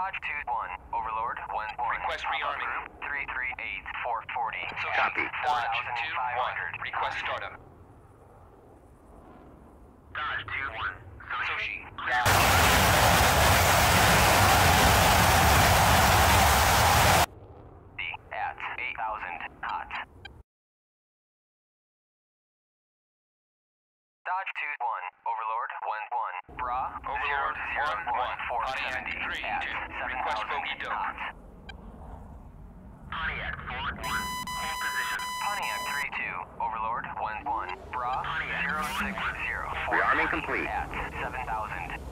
Dodge 2-1. Overlord 1-1. Request rearming. 338-440. So Copy. Dodge 2-1. Request startup. Dodge 2-1. Sochi. Dodge. At 8,000 hot. Dodge 2-1. Overlord 1-1. Bra Overlord 1-1. 470 Pontiac at 3-2. Request 7,000 bogey dope. hot. Pontiac forward 1. Hold position. Pontiac 3-2. Overlord 1-1. Bra Pontiac 060. Rearming complete. At 7,000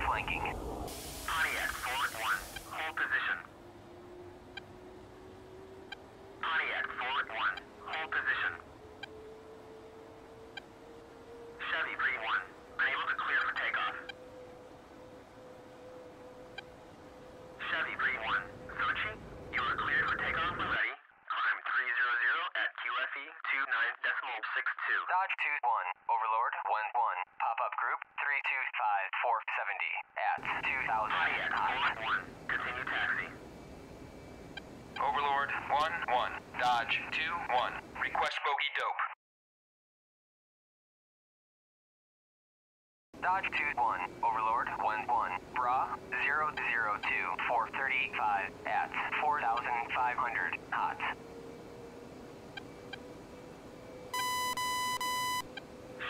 flanking. Pontiac forward 1. Hold position. Pontiac forward 1. Hold position. Chevy Bree 1. Unable to clear for takeoff. Chevy Bree 1. Sochi, you are cleared for takeoff when ready. Climb 300 at QFE 29.62. Dodge 2-1. Overlord 1-1. Pop-up group 325-470 at 2,000 Pontiac hot. forward 1. Continue taxi. Overlord 1-1. Dodge 2-1. Request bogey dope. Dodge 2-1. Overlord 1-1. Bra 002-435 at 4,500 hot.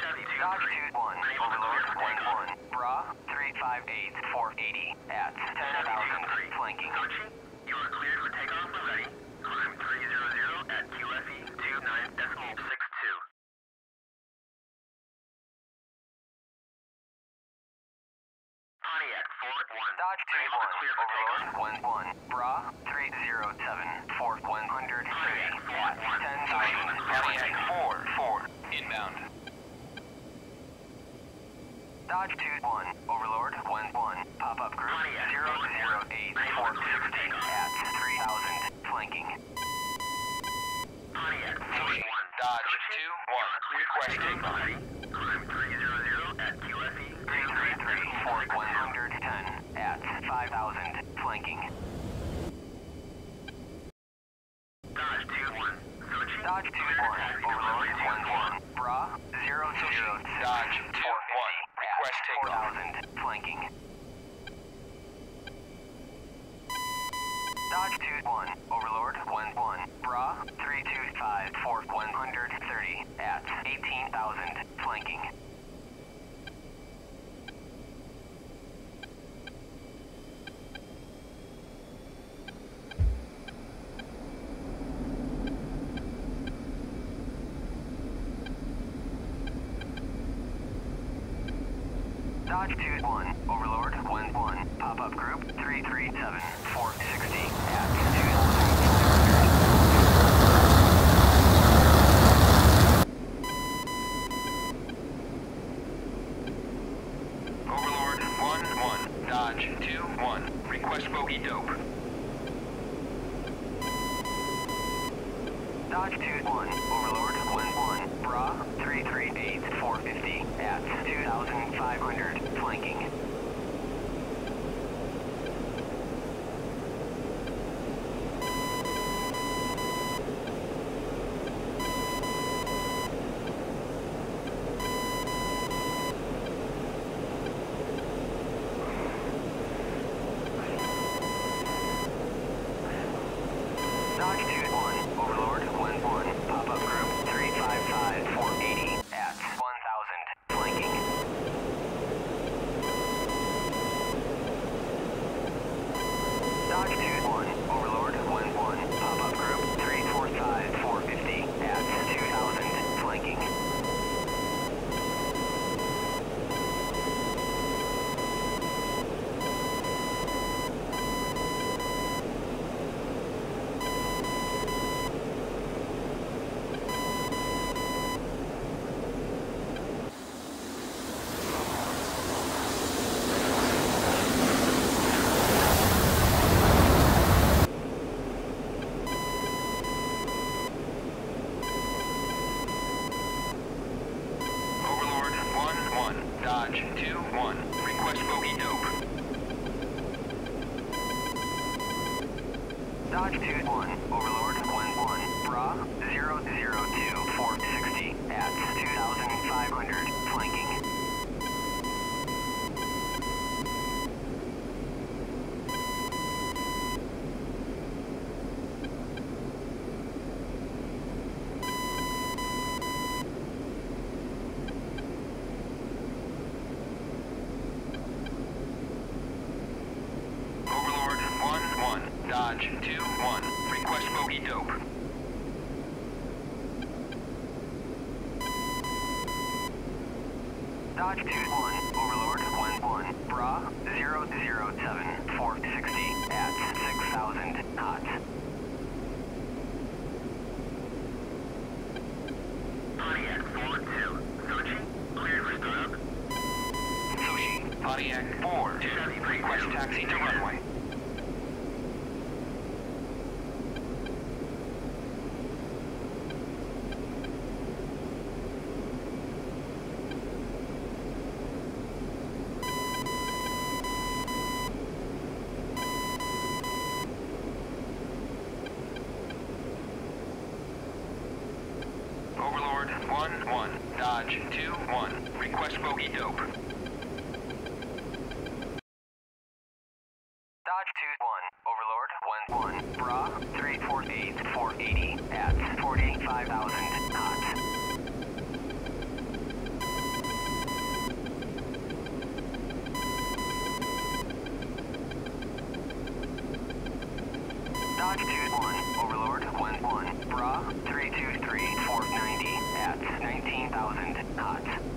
Chevy 2 Dodge 3. 2-1. Overlord 1-1. Bra 358-480 at 10,000 flanking. Sochi, you are cleared for takeoff when ready. Climb 300 at QFE 29.62. Pontiac forward 1. Dodge Unable to clear 2-1. for takeoff. Overlord 1-1. Bra 307-4130 at 10,000 Pontiac flanking. 4-4. Inbound. Dodge 2-1. Overlord 1-1. Pop-up group 008-460 at 3,000 flanking. Pontiac Sochi. forward 1. Dodge 2-1. Request takeoff when takeoff. ready. Climb 300 at QFE 333-110 at 5,000 flanking. Dodge 2-1. Sochi, Dodge 2-1. Overlord 1-1. Bra 006 Dodge 2-1. Request takeoff. 4,000 flanking. Dodge 2-1. Overlord 1-1. Bra 325-4130 at 18,000 flanking. Dodge 2-1. Overlord 1-1. Pop-up group 337-460 Dodge 2-1, Overlord 1-1, Bra 007, 460 at 6,000 knots. Pontiac 4-2, Sochi, cleared for startup. Sochi, Pontiac 4, request taxi to runway. altitude 1, overlord 1-1, bra 323, 490 at 19,000.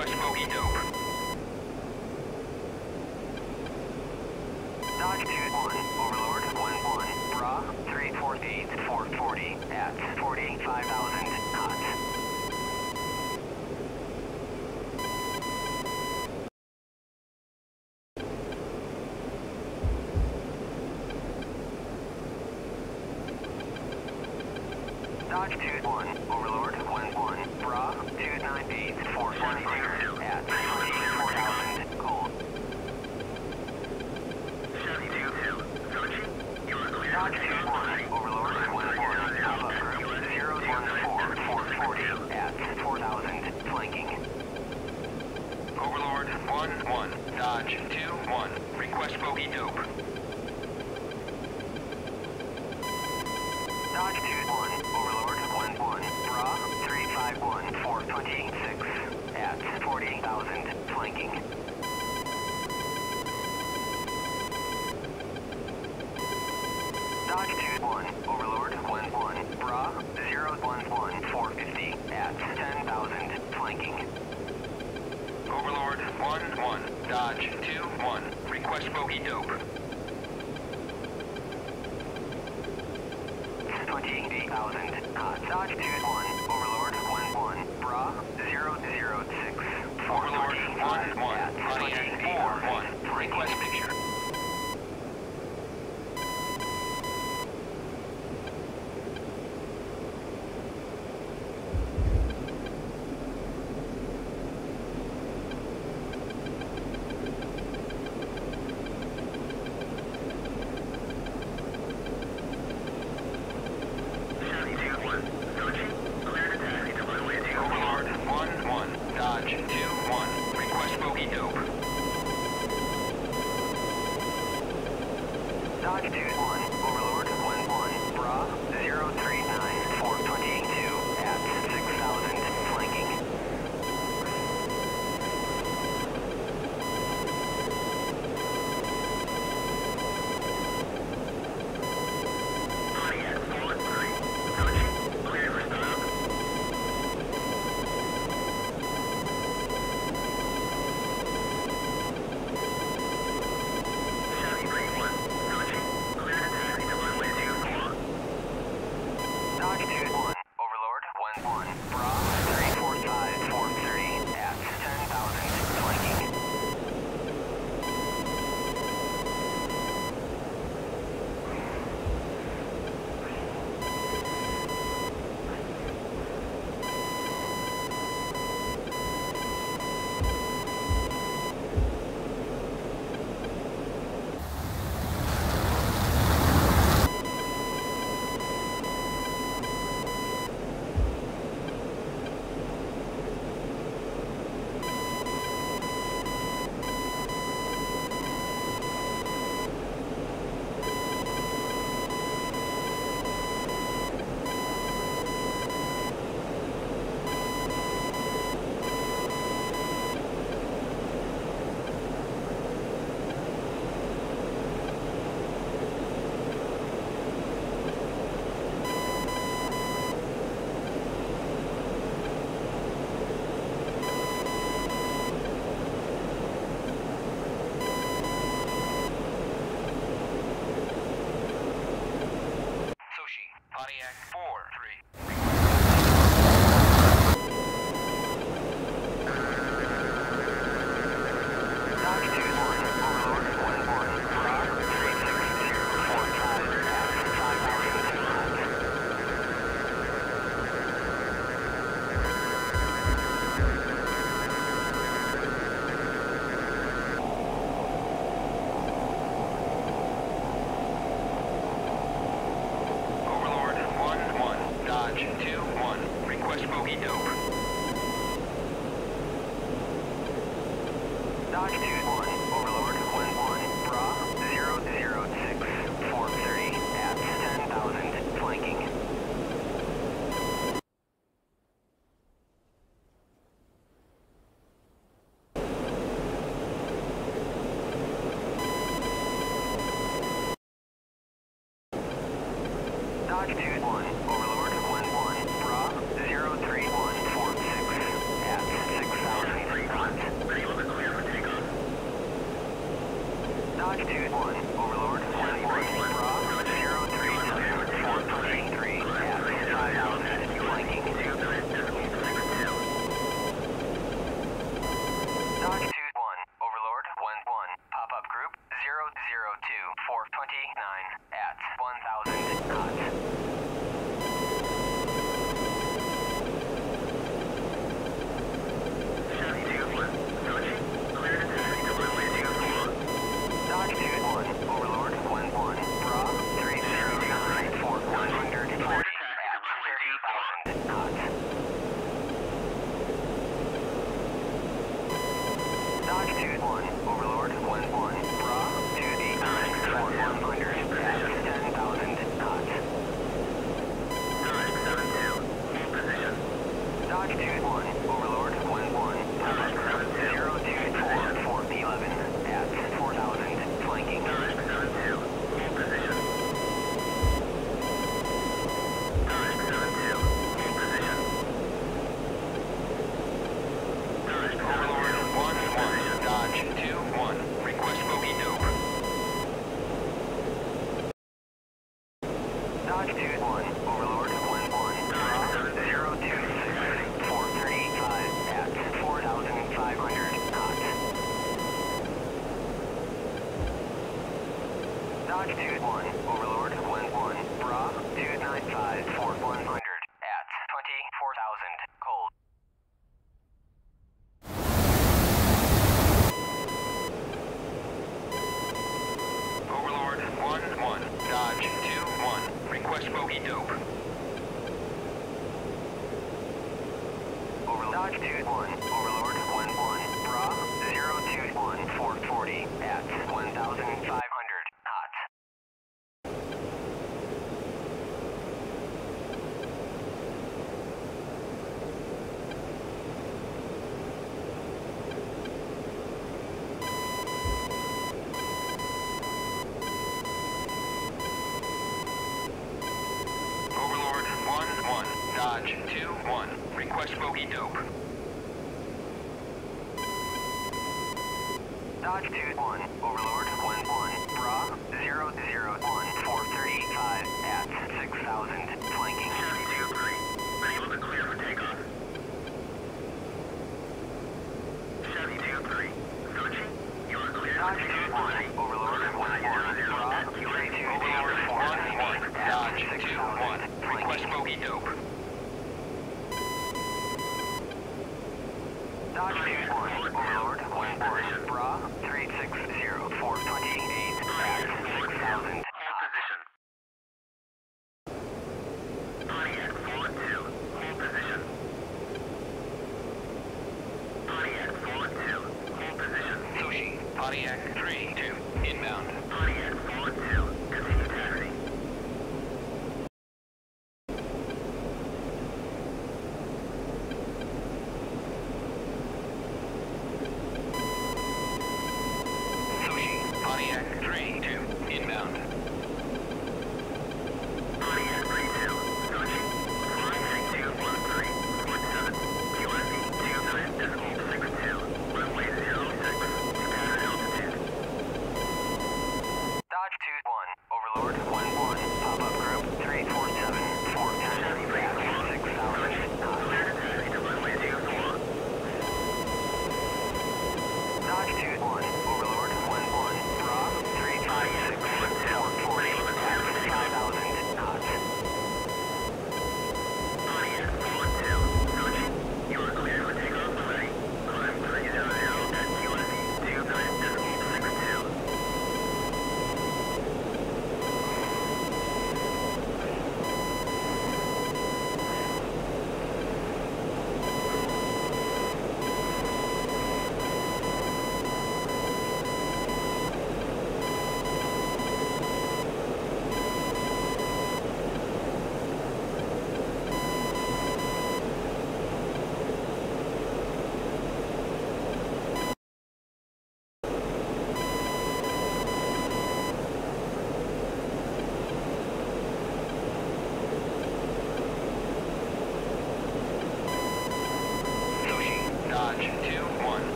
request for Edo. Lodge 2-1. Request bogey dope. Dodge 2-1. Overlord 1-1. Bra 351-426. At 40,000. Lodge 2-1. Request bogey dope. Bogey 8,000. Lodge 2-1. Engine Jim 1, request bogey help. Dog 2 1. at 1,000. Dodge two one. Okay.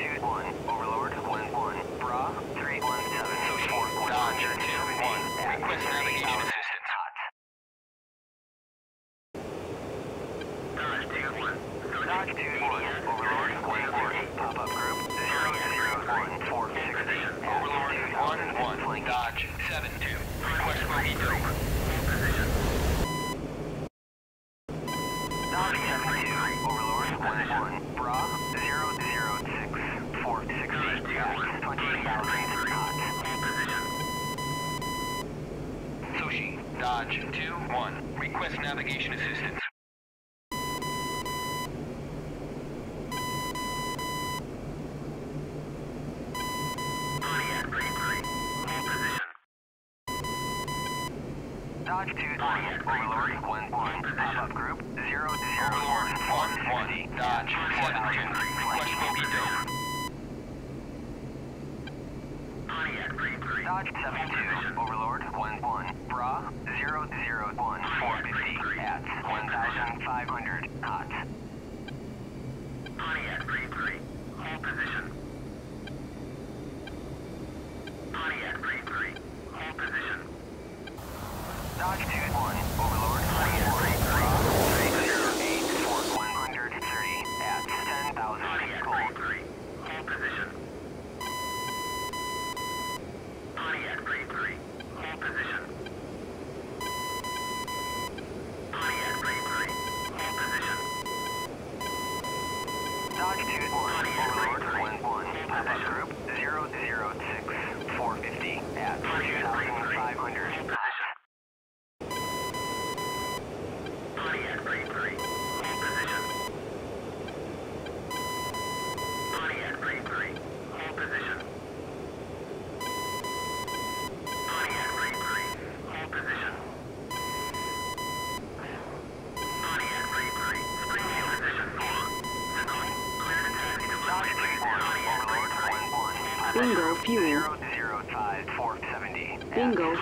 Dodge 2-1, Sushi. Dodge 2 1. Request navigation assistance.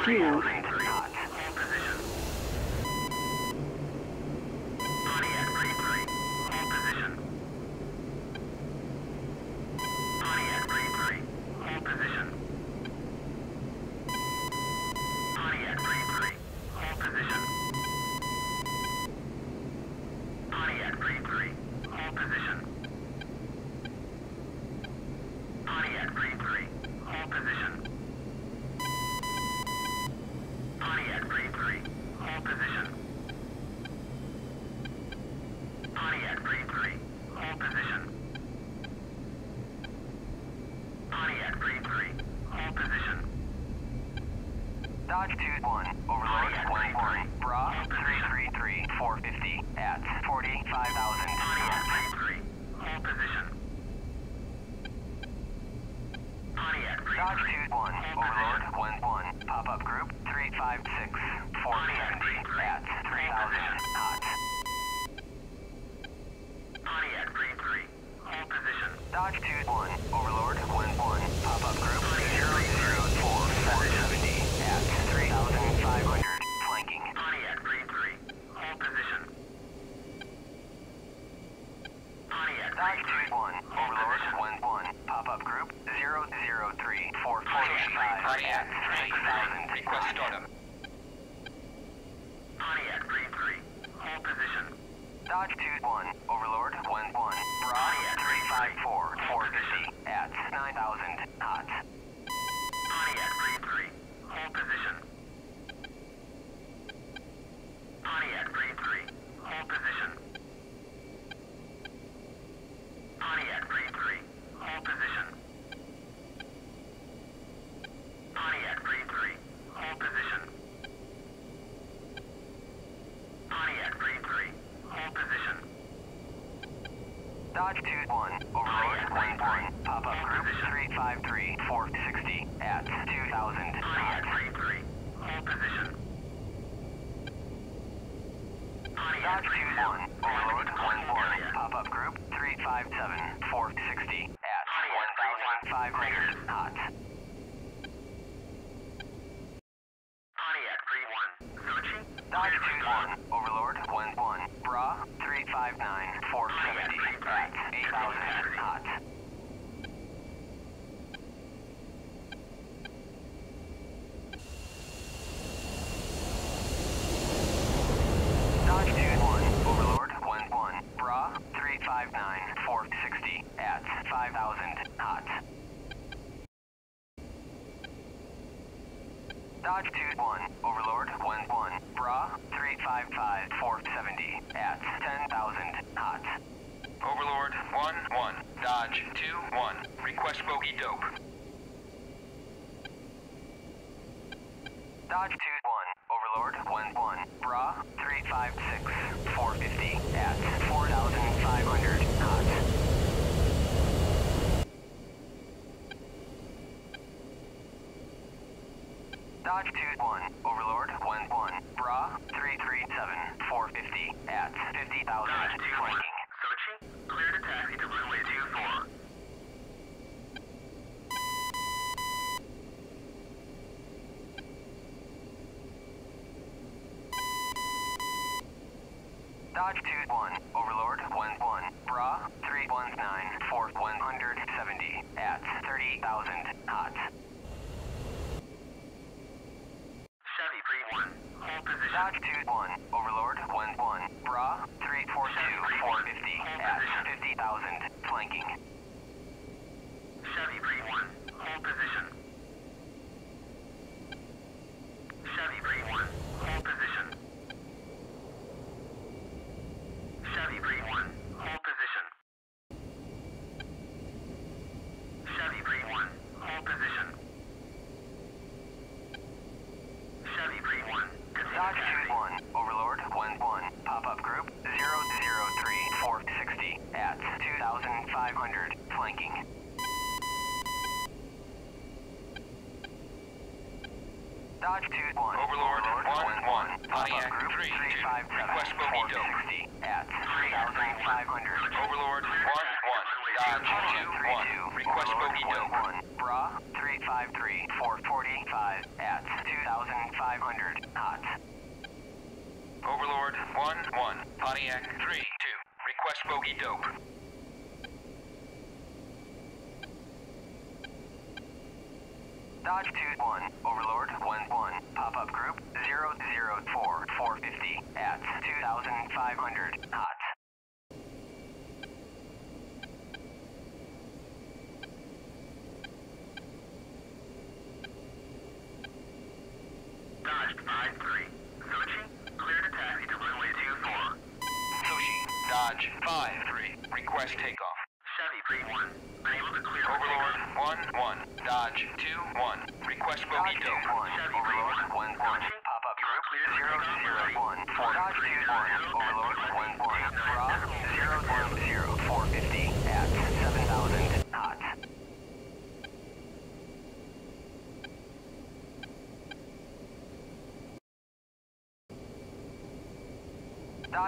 Q position. Dodge 2-1, Overlord 1-1, Broad 354, 450, at 9,000 knots. Pontiac 3-3, hold position. Pontiac 3-3, hold position. Dodge 2-1, Overlord 1-1, Bra 355-470, at 10,000, hot. Overlord 1-1, Dodge 2-1, request bogey dope. Dodge Fox 2 Dodge 2-1, Overlord, one, one. Pontiac, pop-up three, two. 357 Request bogey dope. 460 at 3,500. Overlord 1 1. Dodge 2 1. Request bogey dope. 1 Bra 353 445 at 2,500 hot. Overlord 1 1. Pontiac 3 2. Request bogey dope. Dodge 2-1, Overlord 1-1, pop-up group 004 450 at 2,500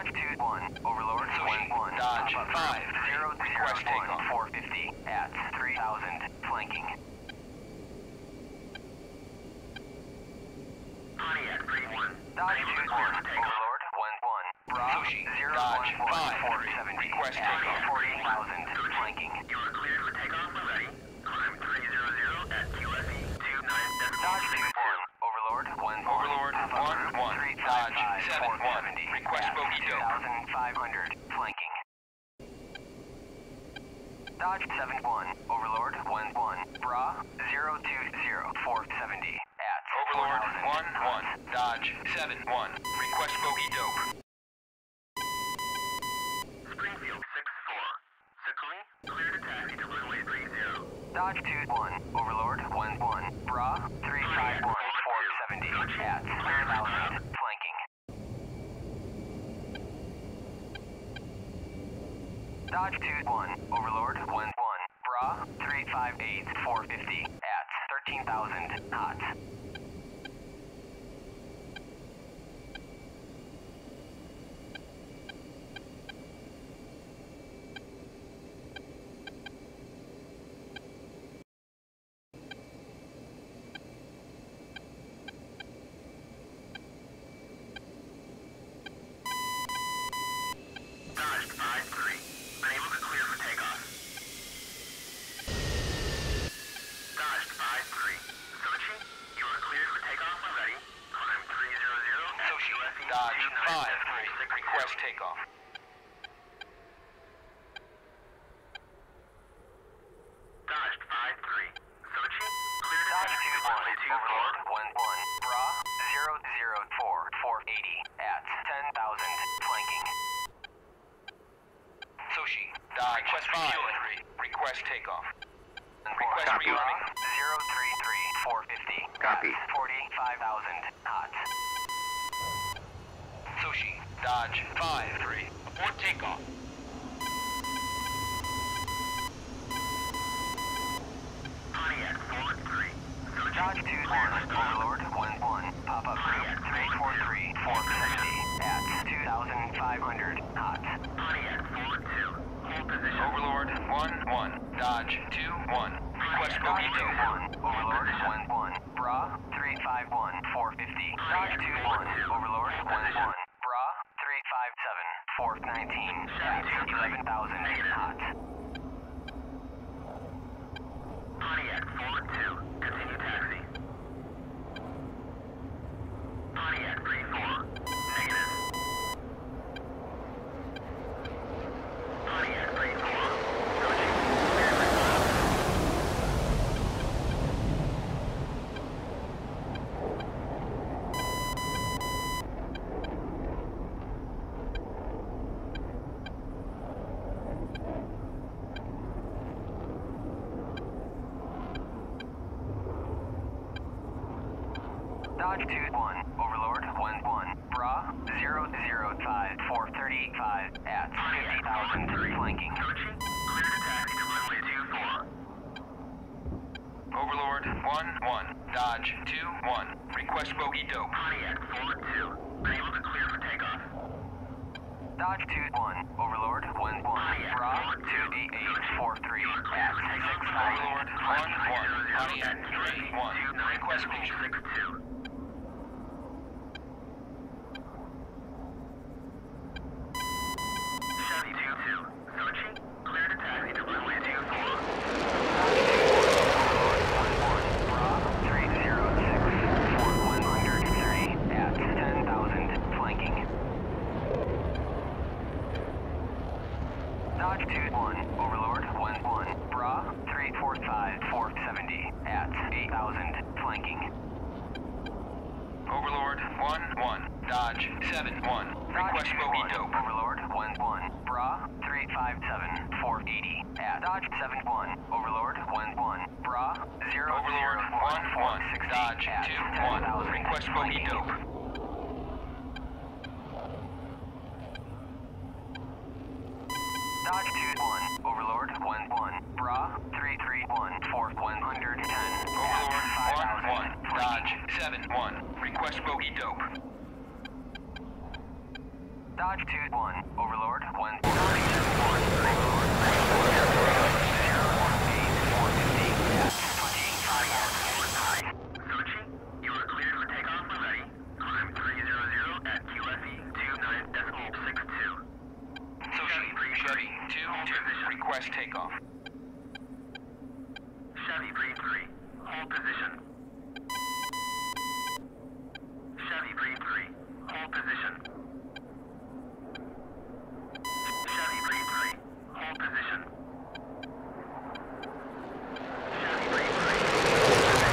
Longitude 1, Overlord Sushi, 1, Dodge 5, 0, 0, request takeoff 450 at 3000, flanking. Pontiac 3-1. Dodge 2-1, Overlord 1-1. Bravo, 0, 1, 5, 470 request takeoff 40,000, flanking. You are clear Dodge 7-1, Overlord 1-1, Bra 020 470 at Overlord 1 1. Dodge 7 1. Request bogey dope. Springfield 6-4. Sukui, cleared attack to runway 30. Dodge 2-1, Overlord 1-1, Bra 351 470 at 3,000 flanking. Dodge 2-1, Overlord 1-1, Bra 358 450 at 13,000 hot. Dodge 5-3, unable to clear for takeoff. Dodge 5-3. Sochi, you are cleared for takeoff when ready. Climb 300 at Sushi. QFE Dodge 5 29 3. Request takeoff. Dodge 5-3. Sochi, clear to Dodge taxi to 2-1, runway 24. Overlord 1-1, Bra 004 480 at 10,000 flanking. Sochi. Dodge Request 5 refueling. 3. Request takeoff. Request Copy. rearming. 033 450 Copy. at 45,000 hot. Sochi. Dodge 5 3. Abort takeoff. Pontiac 4-3. Sochi, Dodge 2-1, Overlord 1-1, pop-up group 343 470 at 2,500 hot. Pontiac 4-2. Hold position. Overlord 1 1. Dodge 2 1. Request bogey 2-1, Overlord 1-1, Bra 351 450. Dodge 2-1, Overlord 1-1, Bra 357 419 at 11,000 knots. Pontiac 4-2, continue taxi. Pontiac 3-4, negative. Pontiac 3-4, coaching, clear for stop. Dodge 2-1, Overlord 1-1, Bra 005 435 at 50,000 flanking. Coaching, clear to taxi to runway 24. Overlord 1-1. Dodge 2-1. Request bogey dope. Pontiac 4-2, unable to clear for takeoff. Dodge 2-1, Overlord 1-1, Bra 28843 at 6,000 Overlord 1-1. Pontiac 3-1. Request bogey. 6-2. Chevy 2-2, Sochi, clear to taxi to runway 24. at 10,000 flanking. Dodge 2-1, Overlord 1-1, Bra 345 470 at 8,000 flanking. Overlord 1-1. Dodge 7-1. Dodge Request 2-1, bogey dope. Overlord 1-1, Bra 357 480 at Dodge 7-1, Overlord 1-1, Bra 0 Overlord 1-1. Dodge 2-1. Request bogey dope. Dodge 2-1, Overlord 1-1, Bra 331 for 110 Overlord at 5,000 1-1. Dodge 7-1. Request bogey dope. Dodge 2-1, Overlord 1 Dodge 2-1, Overlord 450 Sochi, you are cleared for takeoff when ready. Climb 300 at QFE 29.62. Sochi, Chevy 2-2. Request takeoff. Chevy 3-3, hold position. Chevy 3-3, hold position. Chevy 3-3, hold position. Chevy 3-3, hold position.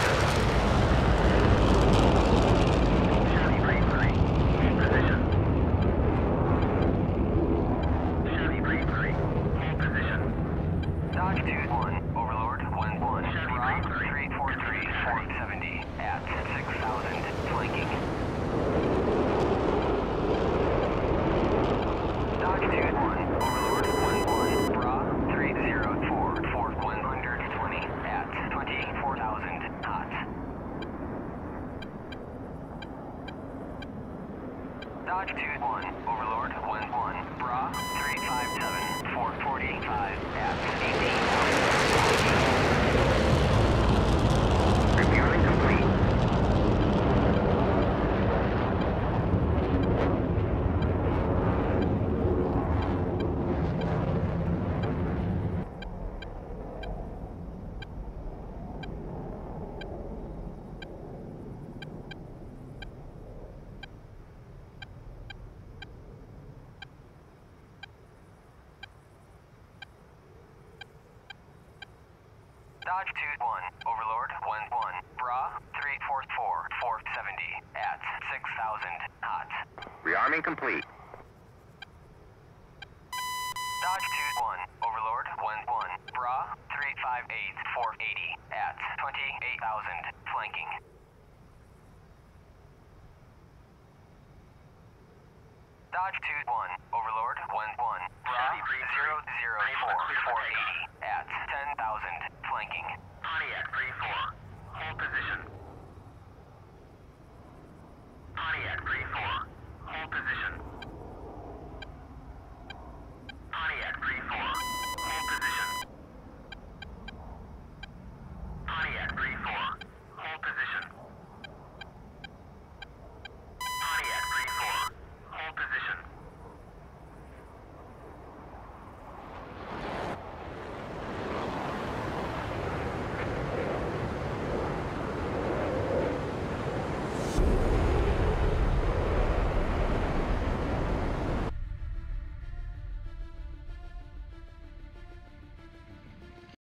Chevy 3-3, hold position. Chevy 3-3, hold position. Dodge 2-1, Overlord 1-1, Chevy Bra 3-3, 343 470 at 6,000 flanking. Dodge 2-1, Overlord 1-1, Bra 304 for 120 at 24,000 knots. Dodge 2-1, Overlord 1-1, Bra 357 445 at 18,000 Refueling complete. Dodge 2-1, Overlord 1-1, Bra 344 470 at 6,000 knots. Rearming complete.